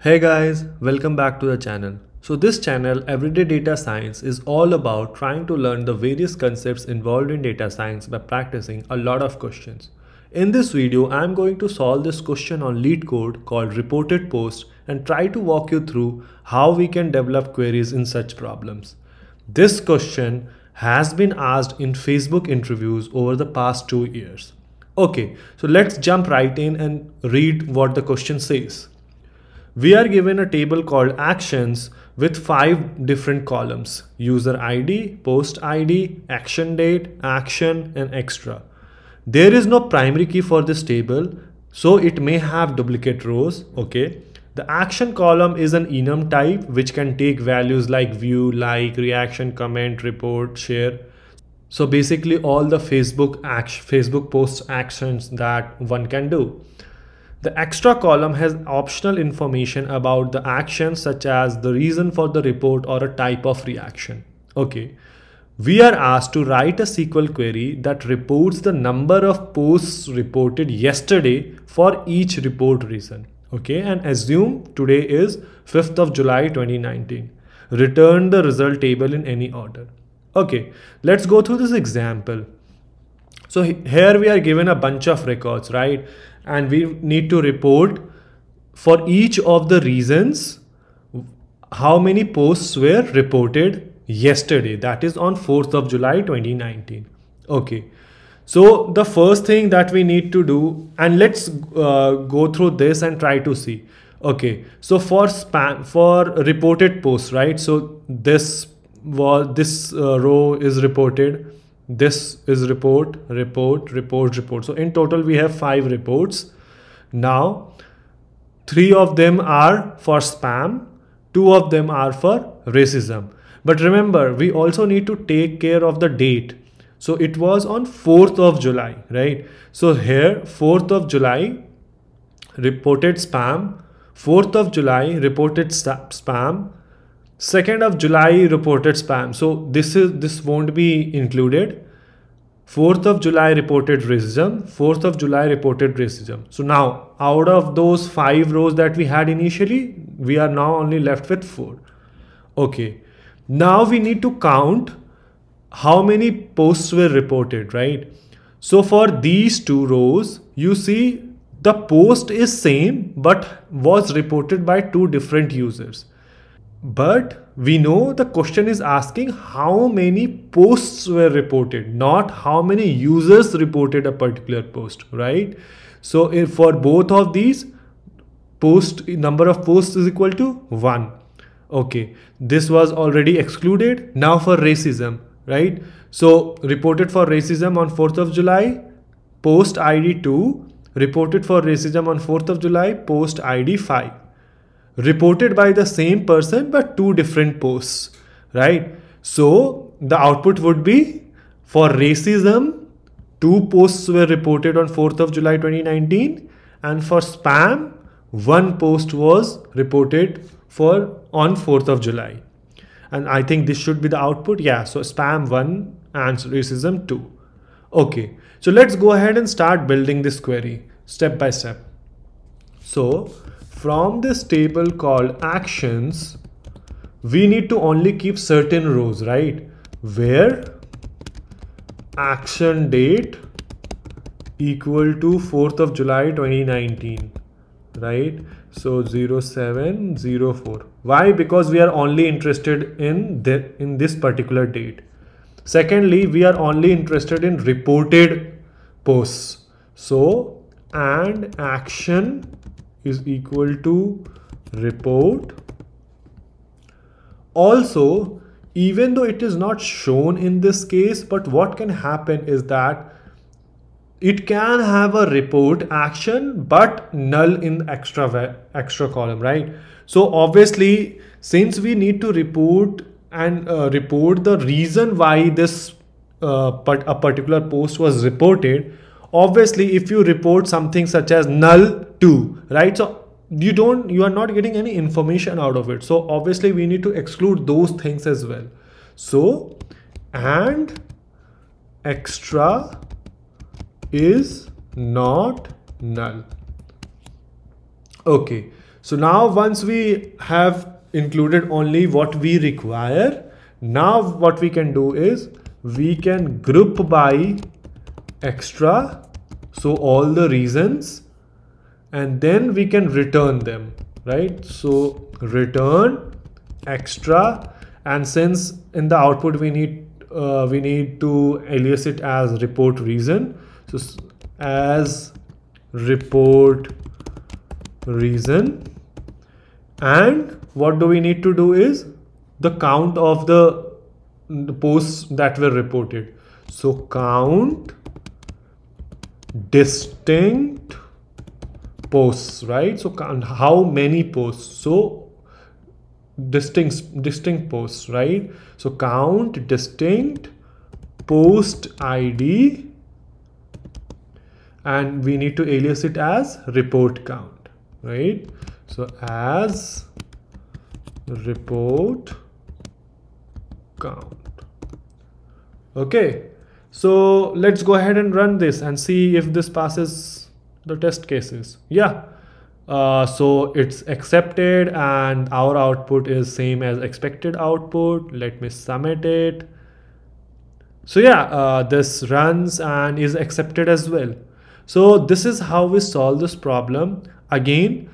Hey guys, welcome back to the channel. So this channel, Everyday Data Science, is all about trying to learn the various concepts involved in data science by practicing a lot of questions. In this video, I'm going to solve this question on LeetCode called reported post and try to walk you through how we can develop queries in such problems. This question has been asked in Facebook interviews over the past two years. Okay, so let's jump right in and read what the question says. We are given a table called actions with five different columns user ID, post ID, action date, action, and extra. There is no primary key for this table, so it may have duplicate rows. Okay. The action column is an enum type which can take values like view, like, reaction, comment, report, share. So basically all the Facebook action, Facebook post actions that one can do. The extra column has optional information about the action such as the reason for the report or a type of reaction. Okay. We are asked to write a SQL query that reports the number of posts reported yesterday for each report reason. Okay. And assume today is 5th of July 2019. Return the result table in any order. Okay. Let's go through this example. So here we are given a bunch of records, right? And we need to report for each of the reasons how many posts were reported yesterday. That is on 4th of July 2019 okay. So the first thing that we need to do and let's uh, go through this and try to see. Okay. So for spam for reported posts right? So this was this uh, row is reported this is report report report report. So in total we have five reports. Now three of them are for spam two of them are for racism. But remember we also need to take care of the date. So it was on 4th of july right? So here 4th of july reported spam. 4th of july reported spam. 2nd of July reported spam. So this is this won't be included. 4th of July reported racism. 4th of July reported racism. So now out of those five rows that we had initially, we are now only left with four. Okay. Now we need to count how many posts were reported, right? So for these two rows, you see the post is same but was reported by two different users. But we know the question is asking how many posts were reported, not how many users reported a particular post, right? So if for both of these, post number of posts is equal to 1. Okay, this was already excluded. Now for racism, right? So reported for racism on 4th of July, post ID 2, reported for racism on 4th of July, post ID 5 reported by the same person but two different posts, right? So the output would be for racism, two posts were reported on 4th of July 2019 and for spam, one post was reported for on 4th of July. And I think this should be the output. Yeah, so spam 1 and racism 2. Okay, so let's go ahead and start building this query step by step. So from this table called actions, we need to only keep certain rows, right? Where action date equal to 4th of July 2019, right? So 0704. Why? Because we are only interested in, the, in this particular date. Secondly, we are only interested in reported posts. So and action is equal to report. Also even though it is not shown in this case but what can happen is that it can have a report action but null in extra extra column right? So obviously since we need to report and uh, report the reason why this uh, a particular post was reported obviously if you report something such as null 2 right? So you don't you are not getting any information out of it. So obviously we need to exclude those things as well. So and extra is not null. Okay. So now once we have included only what we require, now what we can do is we can group by extra. So all the reasons. And then we can return them, right? So return extra. And since in the output we need uh, we need to alias it as report reason. So as report reason. And what do we need to do is the count of the, the posts that were reported. So count distinct posts right? So how many posts? So distinct distinct posts right? So count distinct post id and we need to alias it as report count right? So as report count. Okay so let's go ahead and run this and see if this passes the test cases. Yeah. Uh, so it's accepted and our output is same as expected output. Let me submit it. So yeah uh, this runs and is accepted as well. So this is how we solve this problem. Again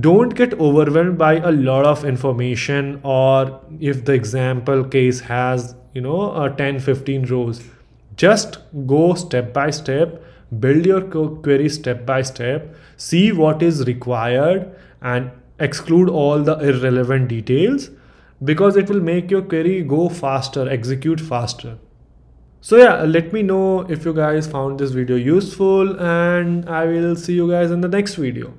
don't get overwhelmed by a lot of information or if the example case has you know a 10 15 rows just go step by step build your query step by step see what is required and exclude all the irrelevant details because it will make your query go faster execute faster. So yeah let me know if you guys found this video useful and i will see you guys in the next video